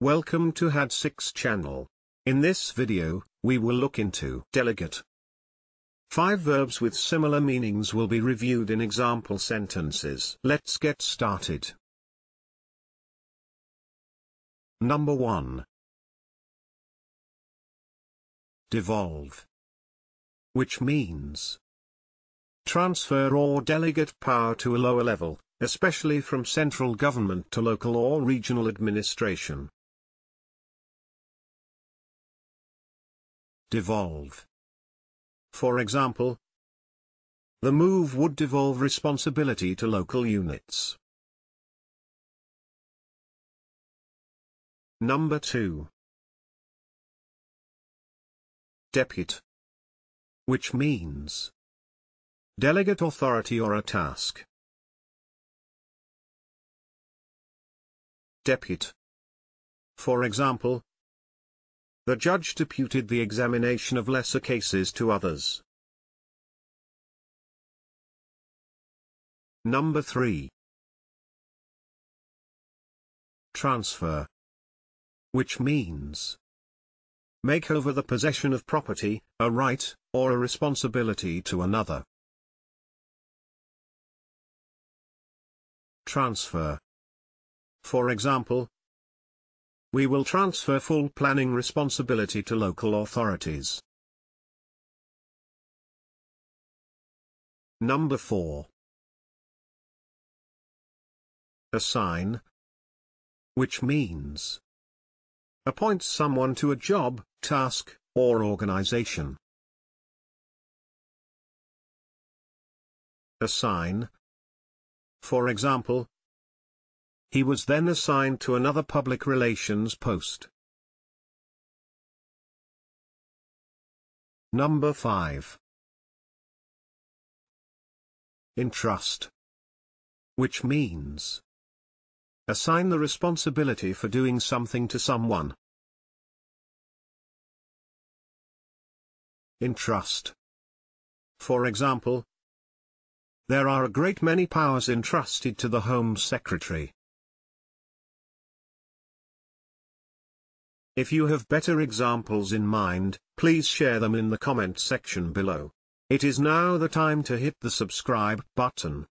Welcome to HAD6 channel. In this video, we will look into delegate. Five verbs with similar meanings will be reviewed in example sentences. Let's get started. Number 1. Devolve. Which means transfer or delegate power to a lower level, especially from central government to local or regional administration. Devolve. For example, the move would devolve responsibility to local units. Number 2. Depute. Which means delegate authority or a task. Depute. For example, the judge deputed the examination of lesser cases to others. Number 3. Transfer. Which means make over the possession of property, a right, or a responsibility to another. Transfer. For example, we will transfer full planning responsibility to local authorities. Number 4. Assign. Which means appoint someone to a job, task, or organization. Assign. For example, he was then assigned to another public relations post. Number 5. Entrust. Which means assign the responsibility for doing something to someone. Entrust. For example, there are a great many powers entrusted to the Home Secretary. If you have better examples in mind, please share them in the comment section below. It is now the time to hit the subscribe button.